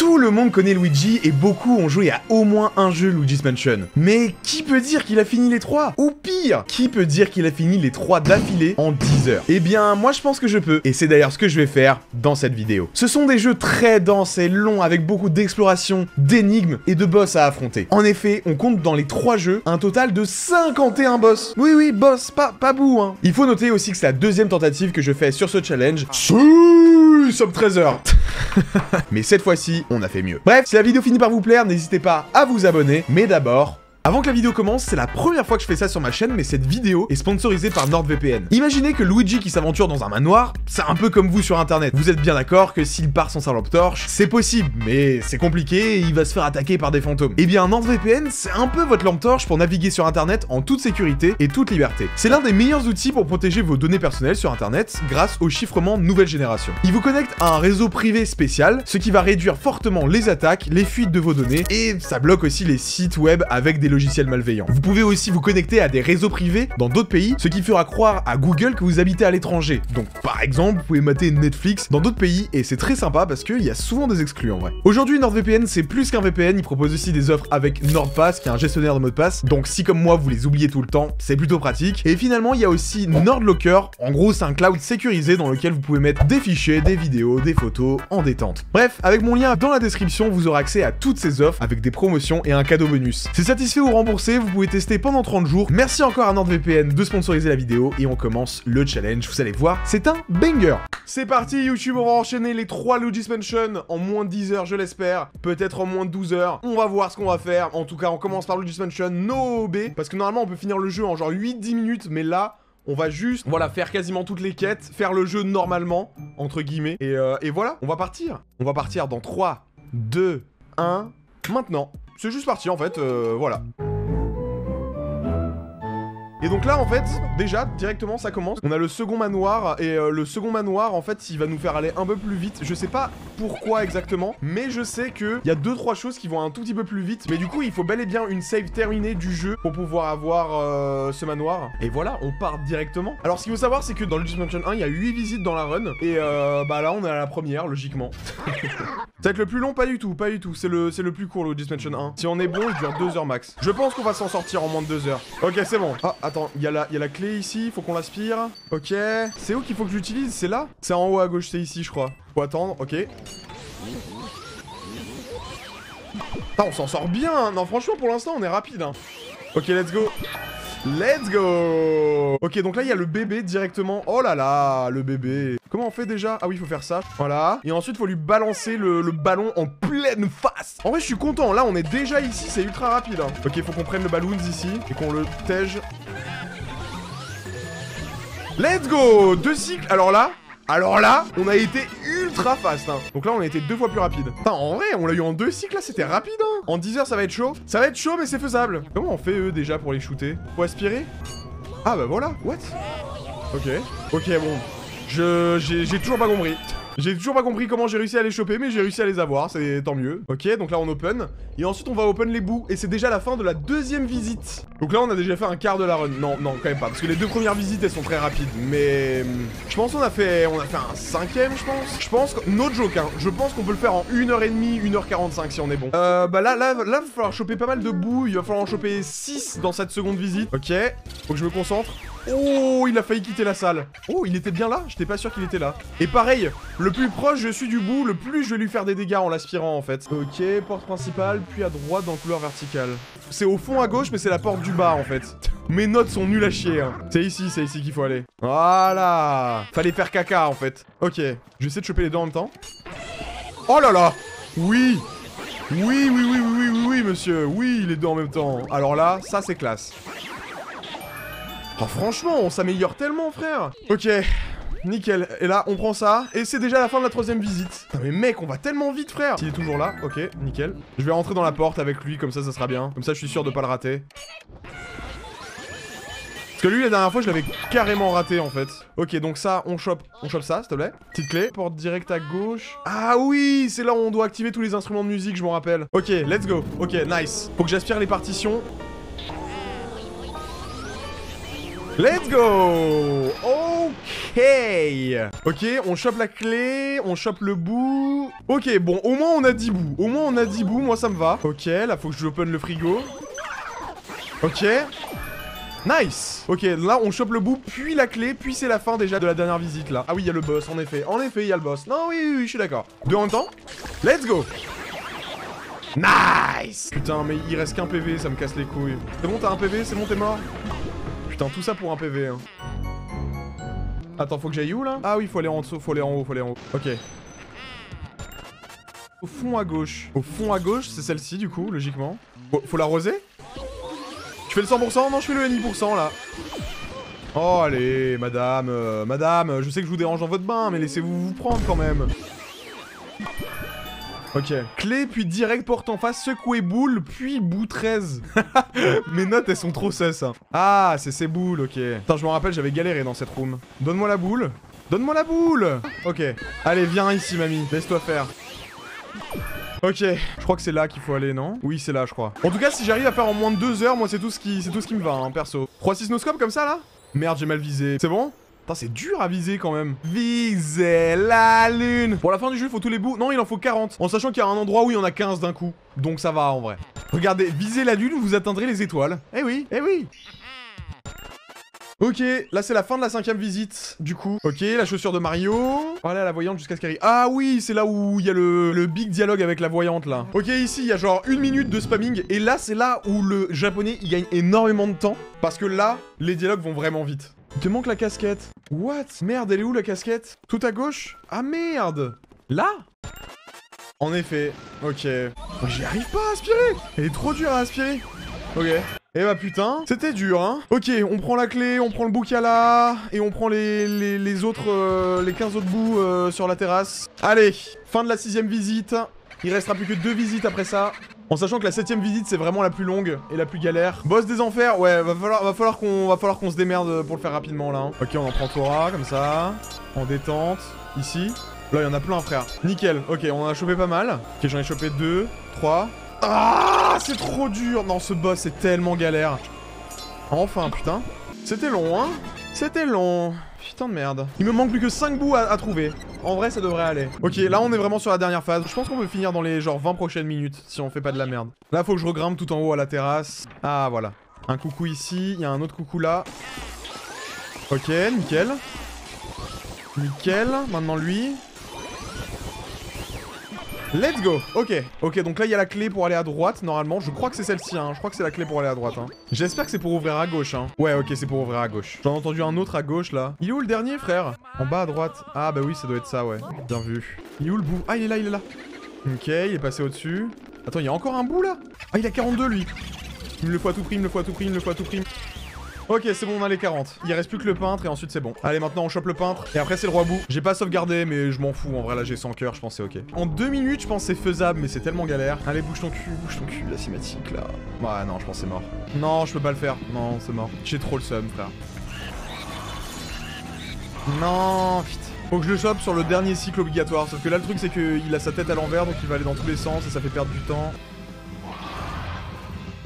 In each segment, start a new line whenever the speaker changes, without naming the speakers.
Tout le monde connaît Luigi et beaucoup ont joué à au moins un jeu Luigi's Mansion. Mais qui peut dire qu'il a fini les trois? Ou pire, qui peut dire qu'il a fini les trois d'affilée en 10 heures? Eh bien, moi je pense que je peux, et c'est d'ailleurs ce que je vais faire dans cette vidéo. Ce sont des jeux très denses et longs avec beaucoup d'exploration, d'énigmes et de boss à affronter. En effet, on compte dans les trois jeux un total de 51 boss. Oui oui, boss, pas, pas bout hein. Il faut noter aussi que c'est la deuxième tentative que je fais sur ce challenge. Sommes 13 heures. Mais cette fois-ci, on a fait mieux. Bref, si la vidéo finit par vous plaire, n'hésitez pas à vous abonner. Mais d'abord, avant que la vidéo commence, c'est la première fois que je fais ça sur ma chaîne, mais cette vidéo est sponsorisée par NordVPN. Imaginez que Luigi qui s'aventure dans un manoir, c'est un peu comme vous sur internet. Vous êtes bien d'accord que s'il part sans sa lampe torche, c'est possible, mais c'est compliqué et il va se faire attaquer par des fantômes. Eh bien, NordVPN, c'est un peu votre lampe torche pour naviguer sur internet en toute sécurité et toute liberté. C'est l'un des meilleurs outils pour protéger vos données personnelles sur internet grâce au chiffrement nouvelle génération. Il vous connecte à un réseau privé spécial, ce qui va réduire fortement les attaques, les fuites de vos données et ça bloque aussi les sites web avec des logiciels malveillants. Vous pouvez aussi vous connecter à des réseaux privés dans d'autres pays, ce qui fera croire à Google que vous habitez à l'étranger. Donc par exemple, vous pouvez mater Netflix dans d'autres pays et c'est très sympa parce qu'il y a souvent des exclus en vrai. Aujourd'hui, NordVPN c'est plus qu'un VPN, il propose aussi des offres avec NordPass qui est un gestionnaire de mots de passe. Donc si comme moi vous les oubliez tout le temps, c'est plutôt pratique. Et finalement, il y a aussi NordLocker. En gros, c'est un cloud sécurisé dans lequel vous pouvez mettre des fichiers, des vidéos, des photos en détente. Bref, avec mon lien dans la description, vous aurez accès à toutes ces offres avec des promotions et un cadeau bonus. C'est satisfait ou remboursé vous pouvez tester pendant 30 jours. Merci encore à NordVPN de sponsoriser la vidéo et on commence le challenge. Vous allez voir, c'est un banger. C'est parti YouTube, on va enchaîner les 3 Luigi's Mansion en moins de 10 heures, je l'espère. Peut-être en moins de 12 heures. On va voir ce qu'on va faire. En tout cas, on commence par Luigi's Mansion No B. Parce que normalement, on peut finir le jeu en genre 8-10 minutes, mais là... On va juste, voilà, faire quasiment toutes les quêtes, faire le jeu normalement, entre guillemets, et, euh, et voilà, on va partir. On va partir dans 3, 2, 1, maintenant. C'est juste parti en fait, euh, voilà. Et donc là, en fait, déjà, directement, ça commence. On a le second manoir, et euh, le second manoir, en fait, il va nous faire aller un peu plus vite. Je sais pas pourquoi exactement, mais je sais qu'il y a deux trois choses qui vont un tout petit peu plus vite. Mais du coup, il faut bel et bien une save terminée du jeu pour pouvoir avoir euh, ce manoir. Et voilà, on part directement. Alors, ce qu'il faut savoir, c'est que dans le Mansion 1, il y a 8 visites dans la run. Et euh, bah là, on est à la première, logiquement. ça va être le plus long, pas du tout, pas du tout. C'est le, le plus court, le Mansion 1. Si on est bon, il dure 2 heures max. Je pense qu'on va s'en sortir en moins de 2 heures. Ok, c'est bon. Ah, Attends, il y, a la, clé ici, faut qu'on l'aspire. Ok. C'est où qu'il faut que j'utilise? C'est là? C'est en haut à gauche, c'est ici, je crois. Faut attendre, ok. Ah, on s'en sort bien hein. Non, franchement, pour l'instant, on est rapide. Hein. Ok, let's go. Let's go Ok, donc là, il y a le bébé directement. Oh là là, le bébé. Comment on fait déjà? Ah oui, il faut faire ça. Voilà. Et ensuite, il faut lui balancer le, ballon en pleine face. En vrai, je suis content. Là, on est déjà ici. C'est ultra rapide. Hein. Ok, faut qu'on prenne le ballon ici et qu'on le tège Let's go Deux cycles. Alors là, alors là, on a été ultra fast. Hein. Donc là, on a été deux fois plus rapide. Putain, en vrai, on l'a eu en deux cycles, là, c'était rapide. Hein. En 10 heures, ça va être chaud. Ça va être chaud, mais c'est faisable. Comment on fait, eux, déjà, pour les shooter? Faut aspirer? Ah, bah voilà. What? Ok. Ok, bon. Je... J'ai toujours pas compris. J'ai toujours pas compris comment j'ai réussi à les choper, mais j'ai réussi à les avoir, c'est tant mieux. Ok, donc là on open. Et ensuite on va open les bouts. Et c'est déjà la fin de la deuxième visite. Donc là on a déjà fait un quart de la run. Non, non, quand même pas. Parce que les deux premières visites elles sont très rapides. Mais je pense qu'on a fait on a fait un cinquième, je pense. Je pense que... No joke, hein. Je pense qu'on peut le faire en 1h30, 1h45 si on est bon. Euh, bah là, là, là, il va falloir choper pas mal de bouts. Il va falloir en choper 6 dans cette seconde visite. Ok, faut que je me concentre. Oh, il a failli quitter la salle. Oh, il était bien là J'étais pas sûr qu'il était là. Et pareil, le plus proche je suis du bout, le plus je vais lui faire des dégâts en l'aspirant en fait. Ok, porte principale, puis à droite dans le couloir vertical. C'est au fond à gauche, mais c'est la porte du bas en fait. Mes notes sont nulles à chier. Hein. C'est ici, c'est ici qu'il faut aller. Voilà Fallait faire caca en fait. Ok, je vais essayer de choper les deux en même temps. Oh là là Oui oui, oui, oui, oui, oui, oui, monsieur. Oui, les deux en même temps. Alors là, ça, c'est classe. Oh, franchement, on s'améliore tellement, frère Ok, nickel. Et là, on prend ça. Et c'est déjà la fin de la troisième visite. Non mais mec, on va tellement vite, frère Il est toujours là, ok, nickel. Je vais rentrer dans la porte avec lui, comme ça, ça sera bien. Comme ça, je suis sûr de pas le rater. Parce que lui, la dernière fois, je l'avais carrément raté, en fait. Ok, donc ça, on chope, on chope ça, s'il te plaît. Petite clé. Porte direct à gauche. Ah oui, c'est là où on doit activer tous les instruments de musique, je m'en rappelle. Ok, let's go. Ok, nice. Faut que j'aspire les partitions. Let's go Ok Ok. On chope la clé, on chope le bout. Ok, bon, au moins on a 10 bouts. Au moins on a 10 bouts, moi ça me va. Ok, là faut que je open le frigo. Ok. Nice Ok, là on chope le bout, puis la clé, puis c'est la fin déjà de la dernière visite là. Ah oui, il y a le boss, en effet. En effet, il y a le boss. Non, oui, oui, oui je suis d'accord. Deux en même temps Let's go Nice Putain, mais il reste qu'un PV, ça me casse les couilles. C'est bon, t'as un PV C'est bon, t'es mort Putain, tout ça pour un PV, hein. Attends, faut que j'aille où, là Ah oui, faut aller en dessous, faut aller en haut, faut aller en haut. Ok. Au fond à gauche. Au fond à gauche, c'est celle-ci, du coup, logiquement. Faut, faut l'arroser Tu fais le 100% Non, je fais le NI%, là. Oh, allez, madame, euh, madame, je sais que je vous dérange dans votre bain, mais laissez-vous vous prendre, quand même. Ok. Clé, puis direct porte en face, secouer boule, puis bout 13. Mes notes, elles sont trop cesses. Hein. Ah, c'est ces boules, ok. Attends, je me rappelle, j'avais galéré dans cette room. Donne-moi la boule. Donne-moi la boule Ok. Allez, viens ici, mamie. Laisse-toi faire. Ok, je crois que c'est là qu'il faut aller, non? Oui, c'est là, je crois. En tout cas, si j'arrive à faire en moins de 2 heures, moi, c'est tout ce qui, c'est tout ce qui me va, hein, perso. 3-6 noscopes comme ça, là? Merde, j'ai mal visé. C'est bon? C'est dur à viser quand même. Viser la lune. Pour la fin du jeu, il faut tous les bouts. Non, il en faut 40. En sachant qu'il y a un endroit où il y en a 15 d'un coup. Donc ça va en vrai. Regardez, visez la lune, vous atteindrez les étoiles. Eh oui, eh oui. Ok, là c'est la fin de la cinquième visite, du coup. Ok, la chaussure de Mario. Voilà la voyante jusqu'à ce qu'elle arrive. Ah oui, c'est là où il y a le, le, big dialogue avec la voyante, là. Ok, ici, il y a genre une minute de spamming. Et là, c'est là où le japonais, il gagne énormément de temps. Parce que là, les dialogues vont vraiment vite. Il te manque la casquette. What? Merde, elle est où la casquette? Tout à gauche? Ah merde Là? En effet. Ok. J'y arrive pas à aspirer Elle est trop dure à aspirer. Ok. Eh bah putain, c'était dur, hein Ok, on prend la clé, on prend le bouc là, et on prend les, les, autres, euh, les 15 autres bouts euh, sur la terrasse. Allez, fin de la sixième visite. Il restera plus que deux visites après ça. En sachant que la septième visite c'est vraiment la plus longue et la plus galère. Boss des enfers, ouais, va falloir, falloir qu'on va se démerde pour le faire rapidement là. Hein. Ok, on en prend Tora comme ça, en détente. Ici, là il y en a plein frère. Nickel. Ok, on en a chopé pas mal. Ok, j'en ai chopé deux, trois. Ah, c'est trop dur. Non, ce boss c'est tellement galère. Enfin, putain. C'était long, hein. C'était long. Putain de merde. Il me manque plus que 5 bouts à, trouver. En vrai, ça devrait aller. Ok, là, on est vraiment sur la dernière phase. Je pense qu'on peut finir dans les genre 20 prochaines minutes, si on fait pas de la merde. Là, faut que je regrimpe tout en haut à la terrasse. Ah, voilà. Un coucou ici, il y a un autre coucou là. Ok, nickel. Nickel, maintenant lui. Let's go Ok, ok, donc là il y a la clé pour aller à droite, normalement. Je crois que c'est celle-ci, hein. Je crois que c'est la clé pour aller à droite, hein. J'espère que c'est pour ouvrir à gauche, hein. Ouais, ok, c'est pour ouvrir à gauche. J'en ai entendu un autre à gauche, là. Il est où le dernier, frère? En bas à droite. Ah, bah oui, ça doit être ça, ouais. Bien vu. Il est où le bout? Ah, il est là, il est là. Ok, il est passé au-dessus. Attends, il y a encore un bout, là? Ah, il a 42, lui. Il me le faut à tout prix, il me le faut à tout prix, il me le faut à tout prix. Ok, c'est bon, on a les 40. Il reste plus que le peintre et ensuite c'est bon. Allez, maintenant on chope le peintre. Et après c'est le roi bout. J'ai pas sauvegardé, mais je m'en fous. En vrai, là j'ai 100 cœurs, je pense c'est ok. En deux minutes, je pense c'est faisable, mais c'est tellement galère. Allez, bouge ton cul, bouge ton cul, la cinématique là. Ouais, non, je pense c'est mort. Non, je peux pas le faire. Non, c'est mort. J'ai trop le seum, frère. Non, putain. Faut que je le chope sur le dernier cycle obligatoire. Sauf que là, le truc, c'est qu'il a sa tête à l'envers, donc il va aller dans tous les sens et ça fait perdre du temps.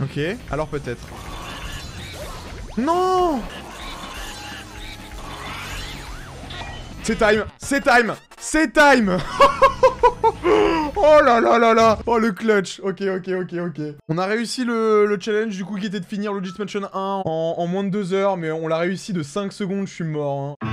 Ok, alors peut-être. Non C'est time C'est time C'est time Oh là là là là Oh le clutch Ok, ok, ok, ok. On a réussi le, challenge du coup qui était de finir Logis Mansion 1 en, moins de 2 heures, mais on l'a réussi de 5 secondes, je suis mort. Hein.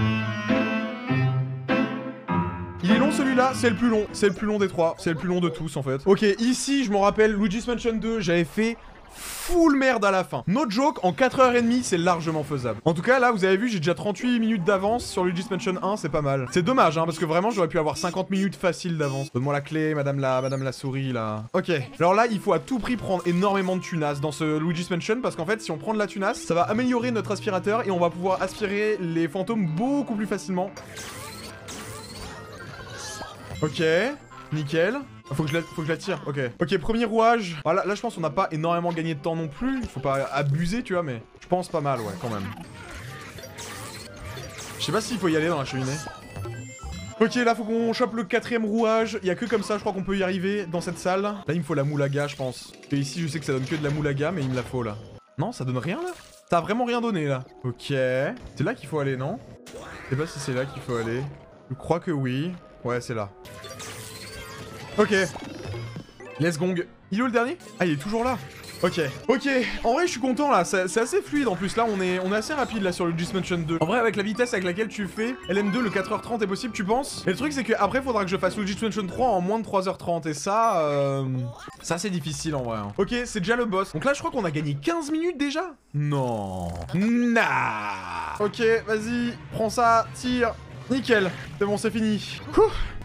Il est long celui-là, c'est le plus long, c'est le plus long des trois, c'est le plus long de tous en fait. Ok, ici je me rappelle, Luigi's Mansion 2, j'avais fait full merde à la fin. No joke, en 4h30, c'est largement faisable. En tout cas, là, vous avez vu, j'ai déjà 38 minutes d'avance sur Luigi's Mansion 1, c'est pas mal. C'est dommage, hein, parce que vraiment, j'aurais pu avoir 50 minutes facile d'avance. Donne-moi la clé, madame la, madame la souris, là. Ok, alors là, il faut à tout prix prendre énormément de tunas dans ce Luigi's Mansion, parce qu'en fait, si on prend de la tunas, ça va améliorer notre aspirateur et on va pouvoir aspirer les fantômes beaucoup plus facilement. Ok, nickel. Faut que je la, tire, ok. Ok, premier rouage. Voilà, là je pense qu'on n'a pas énormément gagné de temps non plus. Faut pas abuser, tu vois, mais je pense pas mal, ouais, quand même. Je sais pas s'il faut y aller dans la cheminée. Ok, là faut qu'on chope le quatrième rouage. Il y a que comme ça, je crois qu'on peut y arriver dans cette salle. Là, il me faut la moulaga, je pense. Et ici, je sais que ça donne que de la moulaga, mais il me la faut là. Non, ça donne rien là Ça a vraiment rien donné là. Ok. C'est là qu'il faut aller, non? Je sais pas si c'est là qu'il faut aller. Je crois que oui. Ouais, c'est là. Ok. Let's gong. Il est où le dernier? Ah, il est toujours là. Ok, ok, en vrai je suis content là, c'est assez fluide en plus, là on est, on est assez rapide là sur le Mansion 2. En vrai avec la vitesse avec laquelle tu fais LM2, le 4h30 est possible tu penses? Et le truc c'est que après faudra que je fasse le Mansion 3 en moins de 3h30 et ça, euh, ça c'est difficile en vrai. Hein. Ok, c'est déjà le boss. Donc là je crois qu'on a gagné 15 minutes déjà? Non. Nah. Ok, vas-y, prends ça, tire. Nickel, c'est bon, c'est fini.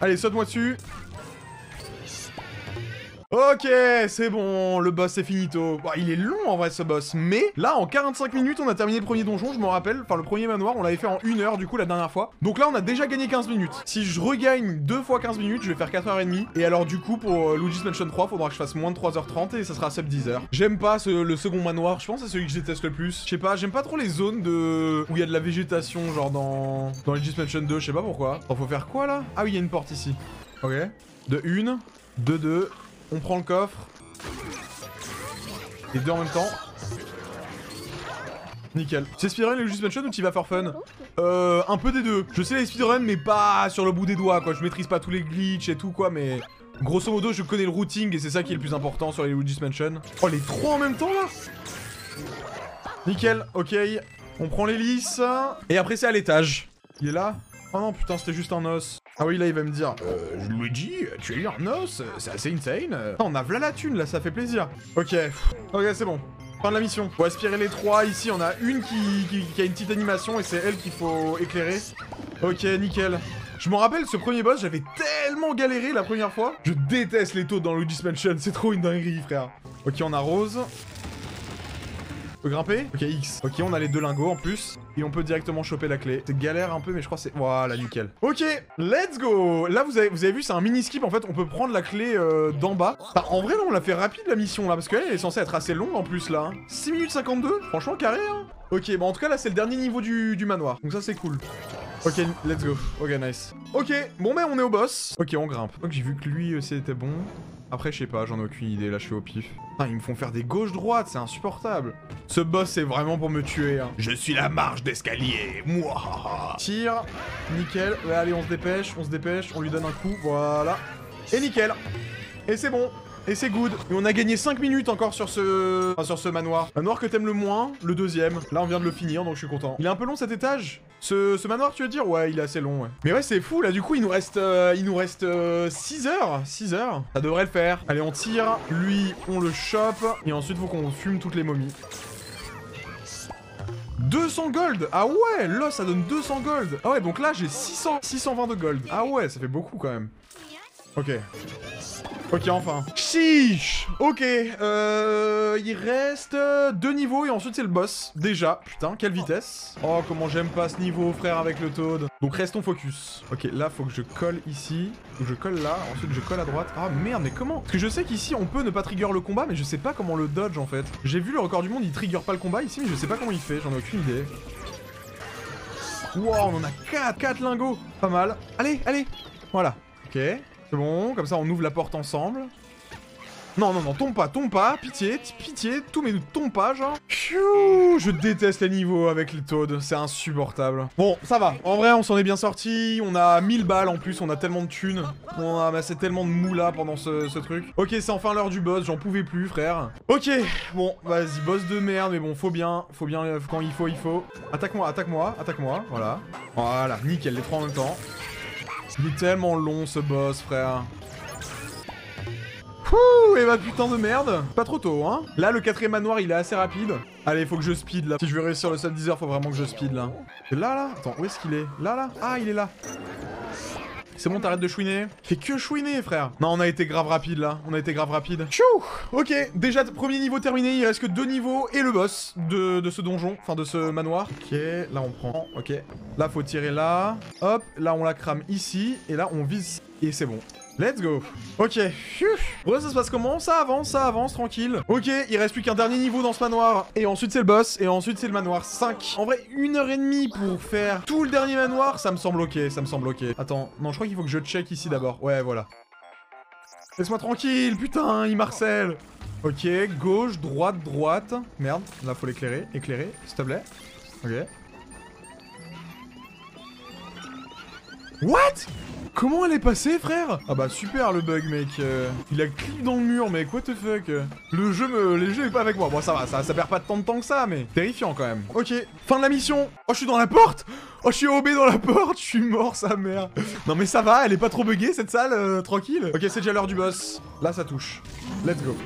Allez, saute-moi dessus. Ok, c'est bon, le boss est finito. Bon, il est long en vrai ce boss, mais là en 45 minutes on a terminé le premier donjon, je me rappelle. Enfin le premier manoir, on l'avait fait en 1 heure du coup la dernière fois. Donc là on a déjà gagné 15 minutes. Si je regagne 2 fois 15 minutes, je vais faire 4h30. Et alors du coup pour euh, Luigi's Mansion 3, faudra que je fasse moins de 3h30 et ça sera sub 10h. J'aime pas le second manoir, je pense c'est celui que je déteste le plus. Je sais pas, j'aime pas trop les zones de où il y a de la végétation genre dans dans Luigi's Mansion 2, je sais pas pourquoi. Alors faut faire quoi là? Ah oui, il y a une porte ici. Ok. De 1, de 2, on prend le coffre. Les deux en même temps. Nickel. C'est speedrun le Just Mansion ou tu vas for fun? Euh, un peu des deux. Je sais les speedruns, mais pas sur le bout des doigts, quoi. Je maîtrise pas tous les glitches et tout, quoi, mais... Grosso modo, je connais le routing et c'est ça qui est le plus important sur les Luigi's Mansion. Oh, les trois en même temps, là? Nickel, ok. On prend l'hélice. Et après, c'est à l'étage. Il est là? Oh non, putain, c'était juste un os. Ah oui, là, il va me dire, euh, Luigi, tu as eu un os C'est assez insane. on a v'là la thune, là, ça fait plaisir. Ok, ok, c'est bon. Fin de la mission. Faut aspirer les trois. Ici, on a une qui, qui, a une petite animation et c'est elle qu'il faut éclairer. Ok, nickel. Je me rappelle, ce premier boss, j'avais tellement galéré la première fois. Je déteste les taux dans Luigi's Mansion, c'est trop une dinguerie, frère. Ok, on a Rose grimper Ok, X. Ok, on a les deux lingots en plus. Et on peut directement choper la clé. C'est galère un peu, mais je crois que c'est... Voilà, nickel. Ok, let's go Là, vous avez, vous avez vu, c'est un mini-skip. En fait, on peut prendre la clé euh, d'en bas. en vrai, là, on l'a fait rapide, la mission, là. Parce qu'elle est censée être assez longue, en plus, là. 6 minutes 52 Franchement, carré, hein Ok, bon, en tout cas, là, c'est le dernier niveau du, du manoir. Donc ça, c'est cool. Ok, let's go. Ok, nice. Ok, bon, mais on est au boss. Ok, on grimpe. Donc j'ai vu que lui aussi était bon. Après, je sais pas, j'en ai aucune idée, là je fais au pif. ils me font faire des gauches-droites, c'est insupportable. Ce boss, c'est vraiment pour me tuer. Hein. Je suis la marche d'escalier, moi. Tire, nickel. allez, on se dépêche, on se dépêche, on lui donne un coup, voilà. Et nickel. Et c'est bon. Et c'est good. Et on a gagné 5 minutes encore sur ce... sur ce manoir. Manoir que t'aimes le moins, le deuxième. Là, on vient de le finir, donc je suis content. Il est un peu long cet étage? Ce, ce manoir, tu veux dire? Ouais, il est assez long, ouais. Mais ouais, c'est fou, là, du coup, il nous reste... Euh, il nous reste 6 euh, heures. 6 heures. Ça devrait le faire. Allez, on tire. Lui, on le chope. Et ensuite, faut qu'on fume toutes les momies. 200 gold Ah ouais, là ça donne 200 gold Ah ouais, donc là j'ai 600, 620 de gold. Ah ouais, ça fait beaucoup quand même. Ok. Ok, enfin. Chiche Ok, euh... Il reste deux niveaux et ensuite c'est le boss. Déjà. Putain, quelle vitesse. Oh, comment j'aime pas ce niveau, frère, avec le Toad. Donc restons focus. Ok, là, faut que je colle ici. Je colle là. Ensuite, je colle à droite. Ah, merde, mais comment? Parce que je sais qu'ici, on peut ne pas trigger le combat, mais je sais pas comment le dodge, en fait. J'ai vu le record du monde, il trigger pas le combat ici, mais je sais pas comment il fait. J'en ai aucune idée. Wow, on en a 4 4 lingots Pas mal. Allez, allez Voilà. Ok. C'est bon, comme ça on ouvre la porte ensemble. Non, non, non, tombe pas, tombe pas, pitié, pitié, tout mais tombe pas, genre. je déteste les niveaux avec les Toads, c'est insupportable. Bon, ça va, en vrai, on s'en est bien sorti, on a 1000 balles en plus, on a tellement de thunes, on a amassé tellement de moula pendant ce, ce truc. Ok, c'est enfin l'heure du boss, j'en pouvais plus, frère. Ok, bon, vas-y, boss de merde, mais bon, faut bien, faut bien, quand il faut, il faut. Attaque-moi, attaque-moi, attaque-moi, voilà. Voilà, nickel, les trois en même temps. Il est tellement long ce boss, frère. Ouh, et bah putain de merde Pas trop tôt, hein Là, le quatrième manoir, il est assez rapide. Allez, faut que je speed, là. Si je veux réussir le sub 10 heures, faut vraiment que je speed, là. Là, là Attends, où est-ce qu'il est? Là, là Ah, il est là. C'est bon, t'arrêtes de chouiner Fais que chouiner, frère Non, on a été grave rapide, là. On a été grave rapide. Chou Ok, déjà, premier niveau terminé. Il reste que deux niveaux et le boss de, de ce donjon. Enfin, de ce manoir. Ok, là, on prend. Ok. Là, faut tirer là. Hop, là, on la crame ici. Et là, on vise. Et c'est bon. Let's go. Ok. Ouais, ça se passe comment? Ça avance, ça avance, tranquille. Ok, il reste plus qu'un dernier niveau dans ce manoir. Et ensuite, c'est le boss. Et ensuite, c'est le manoir 5. En vrai, une heure et demie pour faire tout le dernier manoir, ça me semble ok, ça me semble ok. Attends, non, je crois qu'il faut que je check ici d'abord. Ouais, voilà. Laisse-moi tranquille, putain, il marcelle. Ok, gauche, droite, droite. Merde, là, faut l'éclairer. Éclairer, s'il te plaît. Ok. What? Comment elle est passée, frère? Ah bah super le bug, mec. Euh, il a clip dans le mur, mec. What the fuck? Le jeu me... Les jeux est pas avec moi. Bon, ça va, ça, ça perd pas tant de temps que ça, mais terrifiant quand même. Ok, fin de la mission. Oh, je suis dans la porte Oh, je suis OB dans la porte Je suis mort, sa mère Non mais ça va, elle est pas trop buggée, cette salle, euh, tranquille? Ok, c'est déjà l'heure du boss. Là, ça touche. Let's go.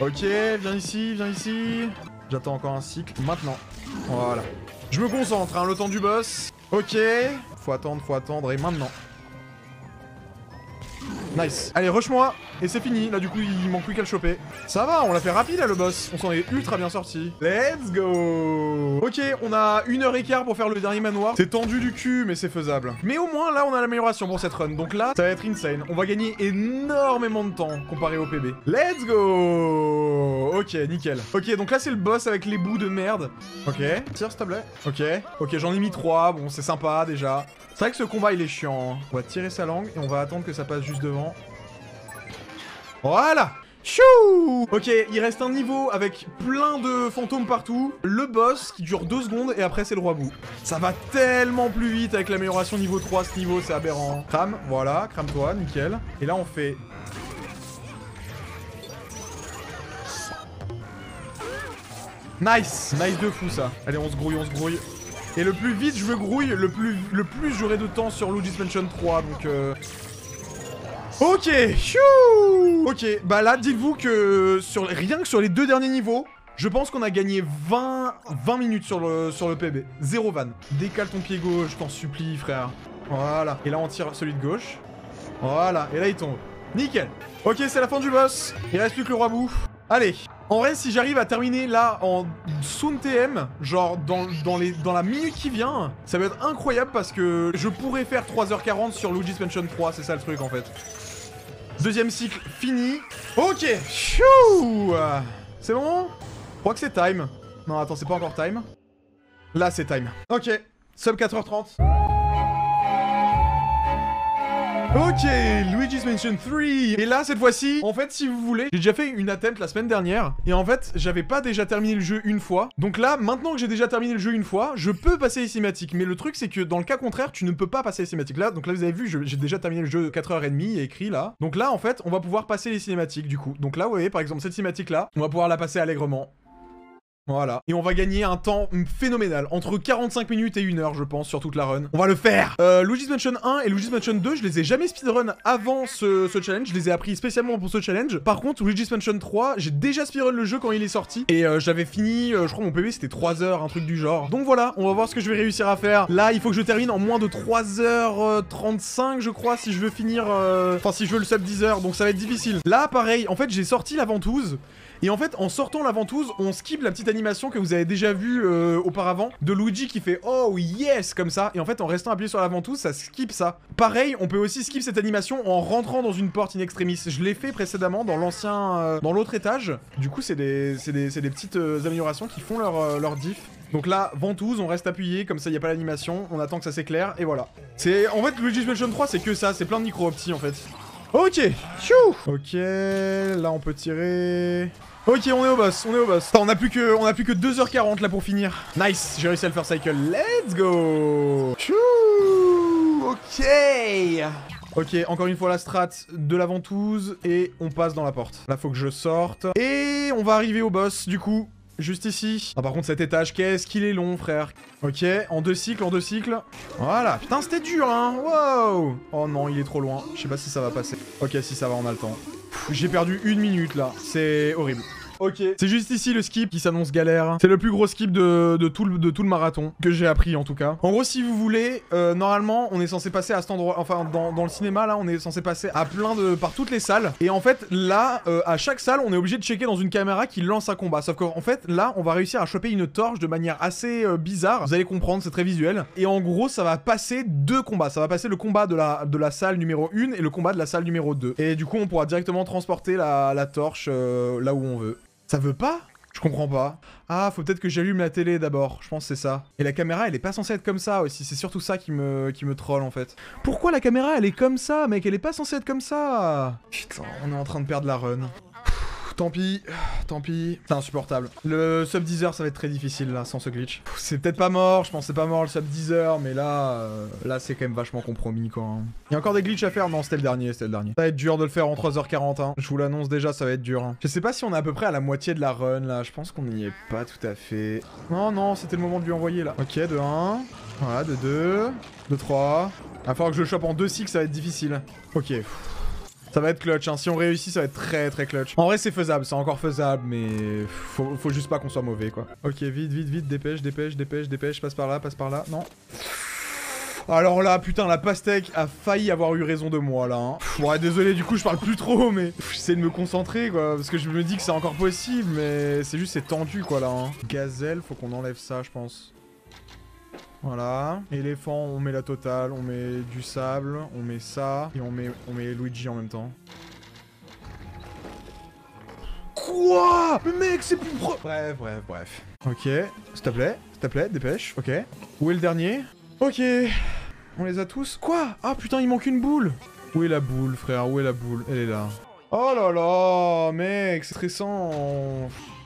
Ok. Viens ici, viens ici. J'attends encore un cycle. Maintenant. Voilà. Je me concentre, hein, le temps du boss. Ok. Faut attendre, faut attendre, et maintenant. Nice. Allez, rush-moi. Et c'est fini. Là, du coup, il manque plus qu'à le choper. Ça va, on l'a fait rapide, là, le boss. On s'en est ultra bien sorti. Let's go Ok, on a une heure et quart pour faire le dernier manoir. C'est tendu du cul, mais c'est faisable. Mais au moins, là, on a l'amélioration pour cette run. Donc là, ça va être insane. On va gagner énormément de temps comparé au PB. Let's go Ok, nickel. Ok, donc là, c'est le boss avec les bouts de merde. Ok. Tire, s'il te plaît. Ok. Ok, j'en ai mis trois. Bon, c'est sympa, déjà. C'est vrai que ce combat, il est chiant. Hein. On va tirer sa langue et on va attendre que ça passe juste devant. Voilà Chou Ok, il reste un niveau avec plein de fantômes partout. Le boss qui dure deux secondes et après c'est le roi bout. Ça va tellement plus vite avec l'amélioration niveau 3 ce niveau, c'est aberrant. Crame, voilà, crame-toi, nickel. Et là on fait... Nice Nice de fou ça. Allez, on se grouille, on se grouille. Et le plus vite je me grouille, le plus, le plus j'aurai de temps sur Luigi's Mansion 3, donc... Euh... Ok, chou Ok, bah là, dites-vous que sur, rien que sur les deux derniers niveaux, je pense qu'on a gagné 20, 20 minutes sur le, sur le PB. Zéro van. Décale ton pied gauche, t'en supplie, frère. Voilà. Et là, on tire celui de gauche. Voilà. Et là, il tombe. Nickel. Ok, c'est la fin du boss. Il reste plus que le roi bout. Allez, en vrai, si j'arrive à terminer là en Soon TM, genre dans, dans, les, dans la minute qui vient, ça va être incroyable parce que je pourrais faire 3h40 sur Luigi's Mansion 3, c'est ça le truc en fait. Deuxième cycle fini. Ok, C'est bon? Je crois que c'est time. Non, attends, c'est pas encore time. Là, c'est time. Ok, sub 4h30. Ok, Luigi's Mansion 3 Et là, cette fois-ci, en fait, si vous voulez, j'ai déjà fait une attempt la semaine dernière, et en fait, j'avais pas déjà terminé le jeu une fois. Donc là, maintenant que j'ai déjà terminé le jeu une fois, je peux passer les cinématiques. Mais le truc, c'est que dans le cas contraire, tu ne peux pas passer les cinématiques. Là, donc là, vous avez vu, j'ai déjà terminé le jeu 4h30, écrit là. Donc là, en fait, on va pouvoir passer les cinématiques, du coup. Donc là, vous voyez, par exemple, cette cinématique-là, on va pouvoir la passer allègrement. Voilà. Et on va gagner un temps phénoménal. Entre 45 minutes et 1 heure, je pense, sur toute la run. On va le faire euh, Luigi's Mansion 1 et Luigi's Mansion 2, je les ai jamais speedrun avant ce, challenge. Je les ai appris spécialement pour ce challenge. Par contre, Luigi's Mansion 3, j'ai déjà speedrun le jeu quand il est sorti. Et euh, j'avais fini, euh, je crois mon PB c'était 3 heures, un truc du genre. Donc voilà, on va voir ce que je vais réussir à faire. Là, il faut que je termine en moins de 3h35, je crois, si je veux finir... euh, Enfin, si je veux le sub 10 heures, donc ça va être difficile. Là, pareil, en fait, j'ai sorti la ventouse. Et en fait, en sortant la ventouse, on skip la petite animation que vous avez déjà vue euh, auparavant de Luigi qui fait Oh yes comme ça. Et en fait, en restant appuyé sur la ventouse, ça skip ça. Pareil, on peut aussi skip cette animation en rentrant dans une porte in extremis. Je l'ai fait précédemment dans l'ancien, euh, dans l'autre étage. Du coup, c'est des, des, des, petites euh, améliorations qui font leur, leur diff. Donc là, ventouse, on reste appuyé, comme ça il n'y a pas l'animation, on attend que ça s'éclaire, et voilà. C'est En fait, Luigi's Mansion 3, c'est que ça, c'est plein de micro-optis en fait. Ok, Ok, là on peut tirer... Ok, on est au boss, on est au boss. on a plus que, on a plus que 2h40 là pour finir. Nice, j'ai réussi à le faire cycle. Let's go Chou Ok Ok, encore une fois la strat de la ventouse et on passe dans la porte. Là, faut que je sorte. Et on va arriver au boss, du coup. Juste ici. Ah par contre cet étage, qu'est-ce qu'il est long frère. Ok, en deux cycles, en deux cycles. Voilà, putain c'était dur hein, wow Oh non, il est trop loin, je sais pas si ça va passer. Ok, si ça va, on a le temps. J'ai perdu une minute là, c'est horrible. Ok. C'est juste ici le skip qui s'annonce galère. C'est le plus gros skip de, tout, le, de tout le marathon, que j'ai appris en tout cas. En gros, si vous voulez, euh, normalement, on est censé passer à cet endroit, enfin, dans, le cinéma, là, on est censé passer à plein de... par toutes les salles. Et en fait, là, euh, à chaque salle, on est obligé de checker dans une caméra qui lance un combat. Sauf qu'en fait, là, on va réussir à choper une torche de manière assez euh, bizarre. Vous allez comprendre, c'est très visuel. Et en gros, ça va passer deux combats. Ça va passer le combat de la, de la salle numéro 1 et le combat de la salle numéro 2. Et du coup, on pourra directement transporter la, la torche là où on veut. Ça veut pas? Je comprends pas. Ah, faut peut-être que j'allume la télé d'abord, je pense que c'est ça. Et la caméra, elle est pas censée être comme ça aussi, c'est surtout ça qui me, qui troll en fait. Pourquoi la caméra, elle est comme ça, mec Elle est pas censée être comme ça Putain, on est en train de perdre la run. Tant pis, tant pis. C'est insupportable. Le sub 10 heures, ça va être très difficile là, sans ce glitch. C'est peut-être pas mort, je pense c'est pas mort le sub 10 heures, mais là, euh, là c'est quand même vachement compromis quoi. hein. Il y a encore des glitches à faire Non, c'était le dernier, c'était le dernier. Ça va être dur de le faire en 3h40, hein. Je vous l'annonce déjà, ça va être dur. hein. Je sais pas si on est à peu près à la moitié de la run là, je pense qu'on n'y est pas tout à fait. Non, non, c'était le moment de lui envoyer là. Ok, de 1. Voilà, de 2. De 3. Il va falloir que je le chope en 2 6 ça va être difficile. Ok. Ça va être clutch, hein. si on réussit ça va être très très clutch. En vrai c'est faisable, c'est encore faisable, mais faut, faut juste pas qu'on soit mauvais quoi. Ok, vite, vite, vite, dépêche, dépêche, dépêche, dépêche, passe par là, passe par là, non. Alors là, putain, la pastèque a failli avoir eu raison de moi là. Hein. Ouais, désolé, du coup je parle plus trop, mais j'essaie de me concentrer quoi, parce que je me dis que c'est encore possible, mais c'est juste c'est tendu quoi là. Hein. Gazelle, faut qu'on enlève ça je pense. Voilà. Éléphant, on met la totale, on met du sable, on met ça, et on met, on met Luigi en même temps. Quoi? Mais mec, c'est plus pro... Bref, bref, bref. Ok, s'il te plaît, s'il te plaît, dépêche, ok. Où est le dernier? Ok. On les a tous Quoi? Ah putain, il manque une boule Où est la boule, frère? Où est la boule? Elle est là. Oh là là, mec, c'est stressant.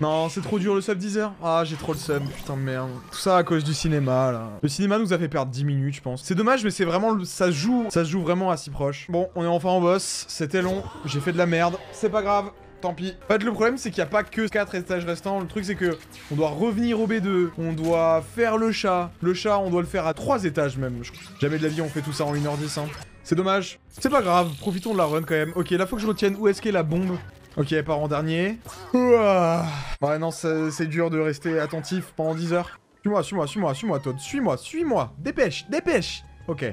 Non, c'est trop dur le sub 10 heures. Ah, j'ai trop le sub, putain de merde. Tout ça à cause du cinéma, là. Le cinéma nous a fait perdre 10 minutes, je pense. C'est dommage, mais c'est vraiment... Ça se joue... Ça se joue vraiment à si proche. Bon, on est enfin en boss. C'était long. J'ai fait de la merde. C'est pas grave. Tant pis. En fait, le problème, c'est qu'il n'y a pas que 4 étages restants. Le truc, c'est que on doit revenir au B2. On doit faire le chat. Le chat, on doit le faire à 3 étages même. Jamais de la vie, on fait tout ça en 1h10. Hein. C'est dommage. C'est pas grave. Profitons de la run quand même. Ok, là, faut que je retienne où est-ce qu'est la bombe. Ok, elle part en dernier. Ouah. Ouais, non, c'est dur de rester attentif pendant 10 heures. Suis-moi, suis-moi, suis-moi, suis-moi, Todd. Suis-moi, suis-moi. Dépêche, dépêche. Ok.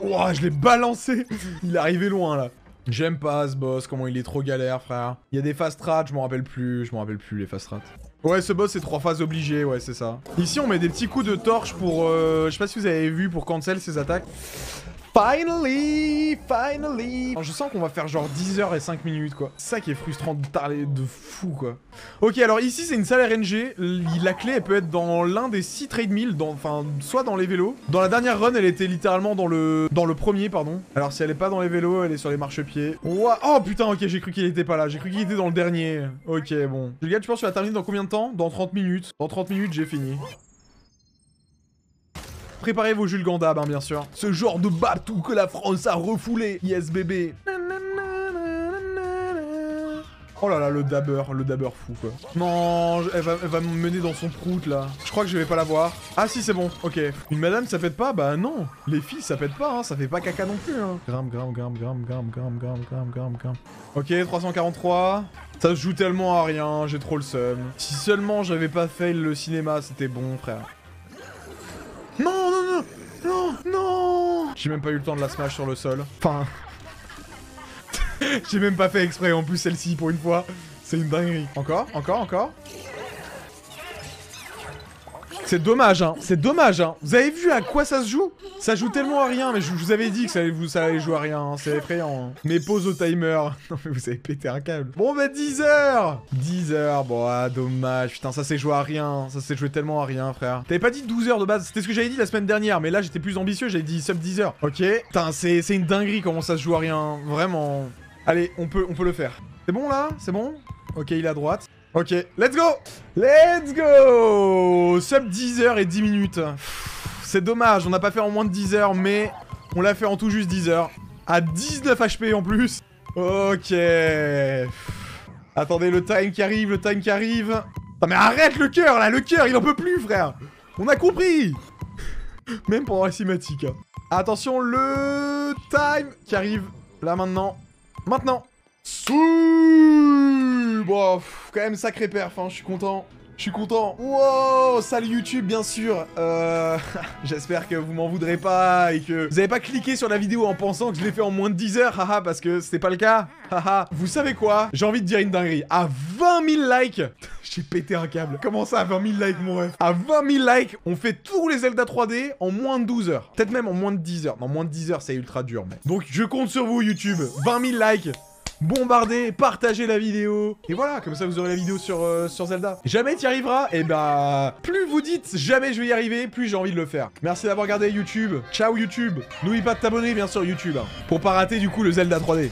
Ouah, je l'ai balancé. Il est arrivé loin, là. J'aime pas ce boss, comment il est trop galère, frère. Il y a des fast strats, je m'en rappelle plus. Je m'en rappelle plus, les fast strats. Ouais, ce boss, c'est trois phases obligées, ouais, c'est ça. Ici, on met des petits coups de torche pour... euh, je sais pas si vous avez vu, pour cancel ses attaques. Finally Finally Je sens qu'on va faire genre 10 heures et 5 minutes, quoi. Ça qui est frustrant de parler de fou, quoi. Ok, alors ici, c'est une salle RNG. La clé, elle peut être dans l'un des 6 trade mills, enfin, soit dans les vélos. Dans la dernière run, elle était littéralement dans le dans le premier, pardon. Alors, si elle est pas dans les vélos, elle est sur les marchepieds. Oh, putain, ok, j'ai cru qu'il était pas là. J'ai cru qu'il était dans le dernier. Ok, bon. Les gars, tu penses que tu vas terminer dans combien de temps? Dans 30 minutes. Dans 30 minutes, j'ai fini. Préparez vos Jules Gandab, hein, bien sûr. Ce genre de batou que la France a refoulé. Yes, bébé. Oh là là, le dabber, le dabber fou, quoi. Non, elle va, elle va me mener dans son prout, là. Je crois que je vais pas la voir. Ah si, c'est bon, ok. Une madame, ça pète pas? Bah non. Les filles, ça pète pas, hein. Ça fait pas caca non plus, hein. Gramme, gramme, gramme, gramme, gramme, gramme, gramme, gramme, gramme, gramme. Ok, 343. Ça se joue tellement à rien, j'ai trop le seum. Si seulement j'avais pas fail le cinéma, c'était bon, frère. Non, non, non Non, non J'ai même pas eu le temps de la smash sur le sol. Enfin... J'ai même pas fait exprès en plus celle-ci pour une fois. C'est une dinguerie. Encore, encore, encore? C'est dommage, hein. C'est dommage, hein. Vous avez vu à quoi ça se joue? Ça joue tellement à rien, mais je vous avais dit que ça allait, jouer à rien. hein. C'est effrayant. hein. Mais pause au timer. Non, mais vous avez pété un câble. Bon, bah 10 heures 10 heures. Bon, ah, dommage. Putain, ça s'est joué à rien. Ça s'est joué tellement à rien, frère. T'avais pas dit 12 heures de base. C'était ce que j'avais dit la semaine dernière. Mais là, j'étais plus ambitieux. J'avais dit sub 10 heures. Ok. Putain, c'est c'est une dinguerie comment ça se joue à rien. Vraiment. Allez, on peut, on peut le faire. C'est bon là? C'est bon? Ok, il est à droite. Ok, let's go Let's go Sub 10 heures et 10 minutes. C'est dommage, on n'a pas fait en moins de 10 heures, mais on l'a fait en tout juste 10 heures. À 19 HP en plus. Ok. Attendez, le time qui arrive, le time qui arrive. Non mais arrête le cœur là, le cœur, il en peut plus frère On a compris Même pendant la cinématique. hein. Attention, le time qui arrive là maintenant. Maintenant Souh Bon, quand même sacré perf, hein, je suis content. Je suis content. Wow Salut YouTube, bien sûr. Euh... J'espère que vous m'en voudrez pas et que vous avez pas cliqué sur la vidéo en pensant que je l'ai fait en moins de 10 heures, haha, parce que c'était pas le cas. Haha. vous savez quoi? J'ai envie de dire une dinguerie. À 20 000 likes J'ai pété un câble. Comment ça, à 20 000 likes, mon ref? À 20 000 likes, on fait tous les Zelda 3D en moins de 12 heures. Peut-être même en moins de 10 heures. Non, moins de 10 heures, c'est ultra dur, mais... Donc, je compte sur vous, YouTube. 20 000 likes bombardez, partagez la vidéo. Et voilà, comme ça vous aurez la vidéo sur, euh, Zelda. Jamais t'y arriveras, et bah... Plus vous dites jamais je vais y arriver, plus j'ai envie de le faire. Merci d'avoir regardé YouTube. Ciao YouTube. N'oublie pas de t'abonner bien sûr YouTube. hein, pour pas rater du coup le Zelda 3D.